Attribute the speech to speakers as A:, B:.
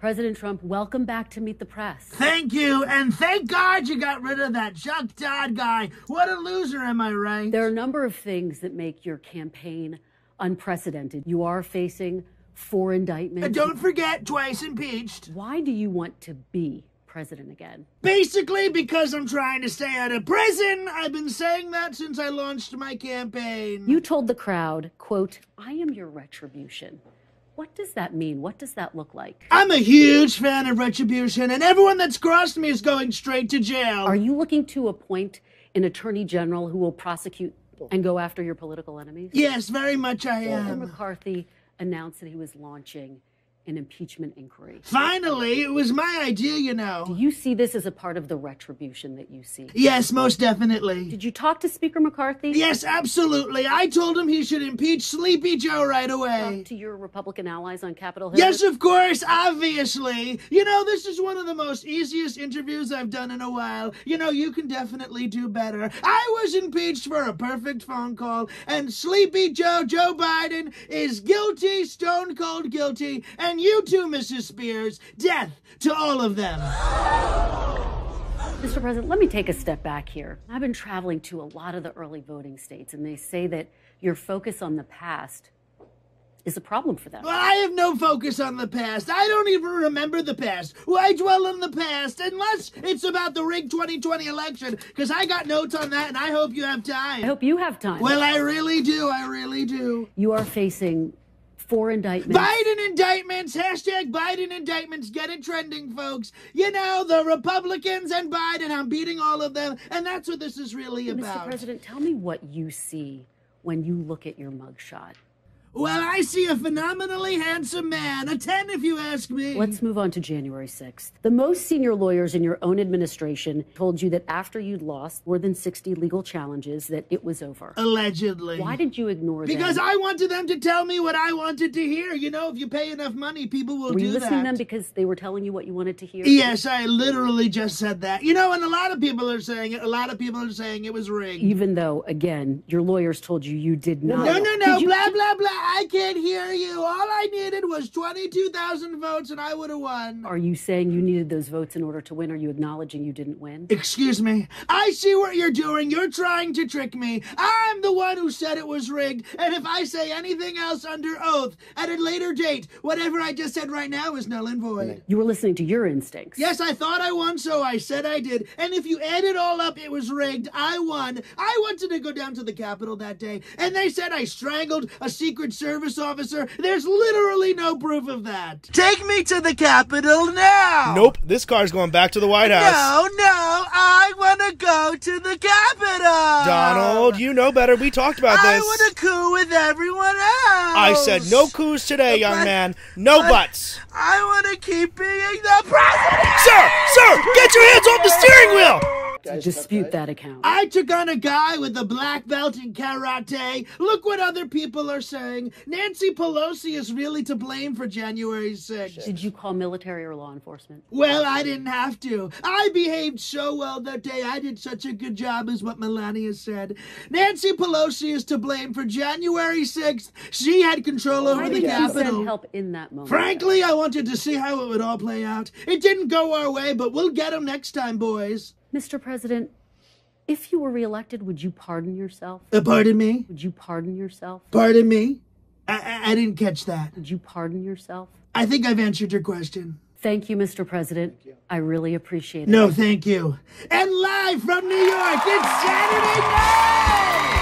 A: President Trump, welcome back to Meet the Press.
B: Thank you, and thank God you got rid of that Chuck Todd guy. What a loser, am I right?
A: There are a number of things that make your campaign unprecedented. You are facing four indictments.
B: And don't forget, twice impeached.
A: Why do you want to be president again?
B: Basically, because I'm trying to stay out of prison. I've been saying that since I launched my campaign.
A: You told the crowd, quote, I am your retribution. What does that mean? What does that look like?
B: I'm a huge fan of retribution, and everyone that's crossed me is going straight to jail.
A: Are you looking to appoint an attorney general who will prosecute and go after your political enemies?
B: Yes, very much I am.
A: McCarthy announced that he was launching an impeachment inquiry.
B: Finally, it was my idea, you know.
A: Do you see this as a part of the retribution that you see?
B: Yes, most definitely.
A: Did you talk to Speaker McCarthy?
B: Yes, absolutely. I told him he should impeach Sleepy Joe right away.
A: Talk to your Republican allies on Capitol Hill?
B: Yes, of course, obviously. You know, this is one of the most easiest interviews I've done in a while. You know, you can definitely do better. I was impeached for a perfect phone call, and Sleepy Joe, Joe Biden, is guilty, stone cold guilty, and you too, Mrs. Spears. Death to all of them.
A: Mr. President, let me take a step back here. I've been traveling to a lot of the early voting states, and they say that your focus on the past is a problem for them.
B: Well, I have no focus on the past. I don't even remember the past. Why dwell on the past unless it's about the rigged 2020 election? Because I got notes on that, and I hope you have time.
A: I hope you have time.
B: Well, I really do. I really do.
A: you are facing four indictments.
B: Biden indictments, hashtag Biden indictments, get it trending, folks. You know, the Republicans and Biden, I'm beating all of them, and that's what this is really
A: Mr.
B: about.
A: President, tell me what you see when you look at your mugshot.
B: Well, I see a phenomenally handsome man, a 10 if you ask me.
A: Let's move on to January 6th. The most senior lawyers in your own administration told you that after you'd lost more than 60 legal challenges that it was over.
B: Allegedly.
A: Why did you ignore them?
B: Because I wanted them to tell me what I wanted to hear. You know, if you pay enough money, people will
A: Were
B: do
A: you listening to them because they were telling you what you wanted to hear?
B: Yes, I literally just said that. You know, and a lot of people are saying it. A lot of people are saying it was rigged.
A: Even though, again, your lawyers told you you did not.
B: No, no, no,
A: you-
B: blah, blah, blah. I can't hear you. All I needed was 22,000 votes and I would have won.
A: Are you saying you needed those votes in order to win? Are you acknowledging you didn't win?
B: Excuse me. I see what you're doing. You're trying to trick me. I'm the one who said it was rigged. And if I say anything else under oath at a later date, whatever I just said right now is null and void.
A: You were listening to your instincts.
B: Yes, I thought I won, so I said I did. And if you add it all up, it was rigged. I won. I wanted to go down to the Capitol that day, and they said I strangled a Secret Service officer. There's literally no proof of that. Take me to the Capitol now.
C: Nope, this car's going back to the White House.
B: No, no, I want to go to the Capitol.
C: Donald, you know better. We talked about
B: I
C: this.
B: I want to coo with everyone else.
C: I said no coups today, young
B: But-
C: man. No
B: but-
C: buts.
B: I want to keep being the president.
C: Sir, sir, get your hands off the steering wheel.
A: Dispute that account.
B: I took on a guy with a black belt in karate. Look what other people are saying. Nancy Pelosi is really to blame for January 6th.
A: Did you call military or law enforcement?
B: Well, I didn't have to. I behaved so well that day. I did such a good job, is what Melania said. Nancy Pelosi is to blame for January 6th. She had control over
A: Why
B: the
A: did you send
B: Capitol.
A: help in that moment?
B: Frankly, I wanted to see how it would all play out. It didn't go our way, but we'll get them next time, boys.
A: Mr. President, if you were reelected, would you pardon yourself?
B: Uh, pardon me?
A: Would you pardon yourself?
B: Pardon me? I, I, I didn't catch that.
A: Would you pardon yourself?
B: I think I've answered your question.
A: Thank you, Mr. President. I really appreciate it.
B: No, thank you. And live from New York, it's Saturday night.